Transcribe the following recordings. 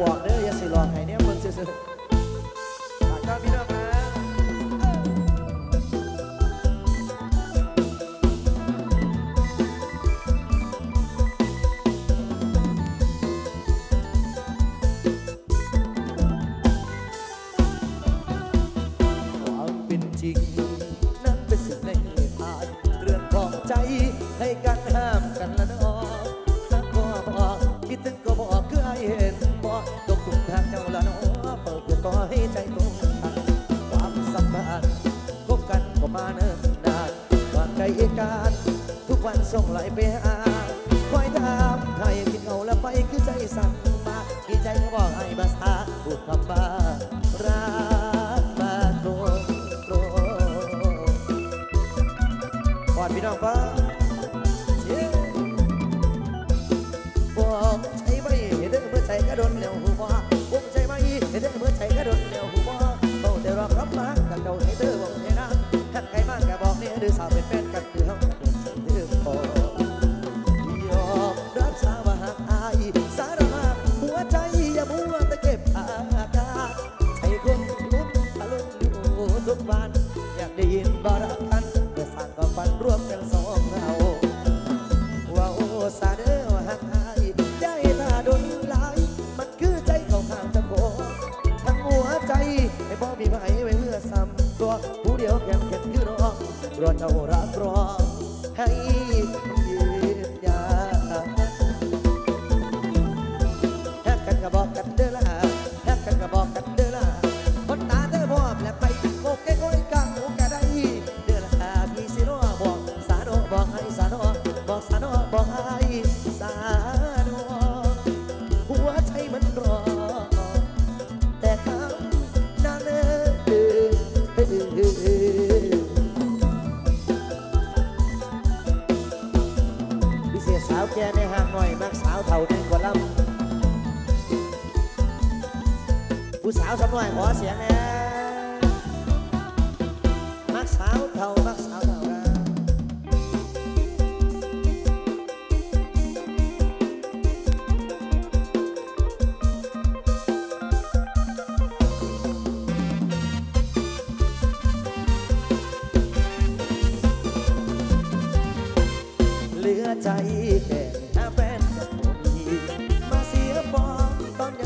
บอกเด้ออย่าสิหลอกให้เนี่ยมึงซื่อๆ่งไหลไปหาคอยทำมไทยกินเอาแล้วไปคือใจสั่งมาพี่ใจก็บอกให้มาสาพูดคำบ้า ได้ยินบารักันแต่สั่งก็ปันร่วมเป็นสองเงาว้าวอ้สาเด้อหักหายด้ตาดนลาย มันคือใจเขาห่างจังโบทั้งหัวใจให้บอกมีไผไว้เมื่อซ้ำตัวผู้เดียวแข็งแข็งคือรอรอเจ้ารักรอให้ยืนยาแหกกันก็บอกกันเด้อ แก่ในห่างหน่อยมักสาวเท่าดึงกว่าลำผู้สาวสำหน่อยขอเสียงแน่มักสาวเท่ามักสาว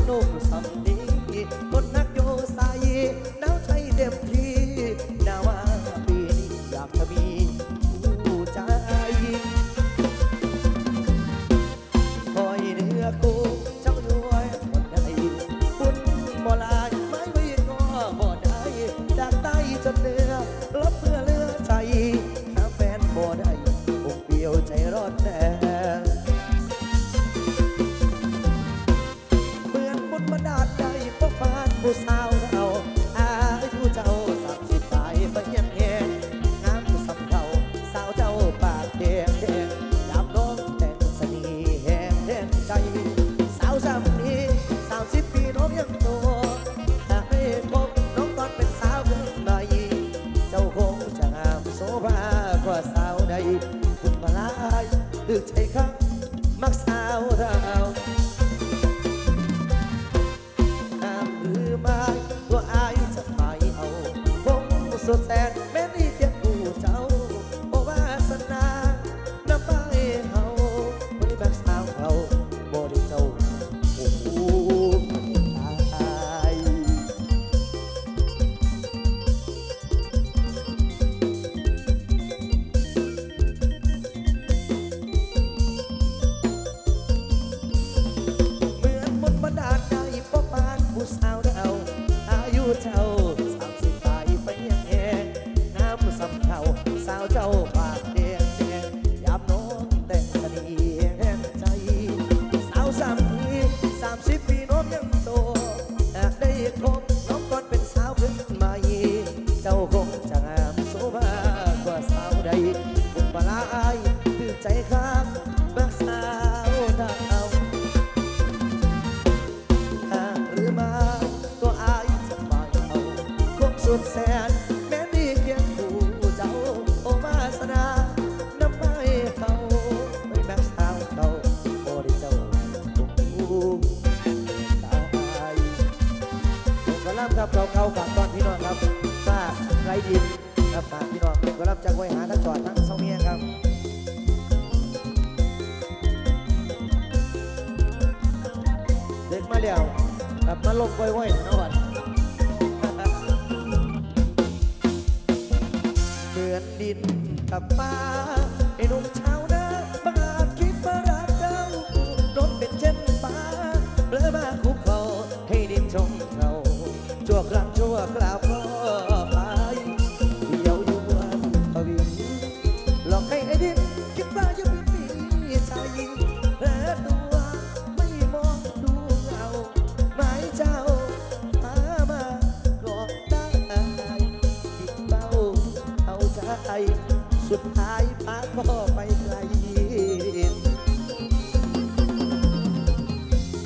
ロープ3 take a นแสน แม่ดีเเพียงผู้เจ้า โอวาสนาน้ำไม่เขาไม่แม้สาวเก่าโอริเจ้าตุ้มสาวไทยผมก็รับครับเราเขาฝากตอนพี่น้องครับฝากไรดินครับฝากพี่น้องก็รับจากไว้หาทั้งจอดทั้งเสาเมียครับเด็กมาแล้วกลับมาลงไว้ไว้นะวัน กั พาพ่อไปไกล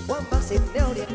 ความบักสิทธิ์แนวเดียน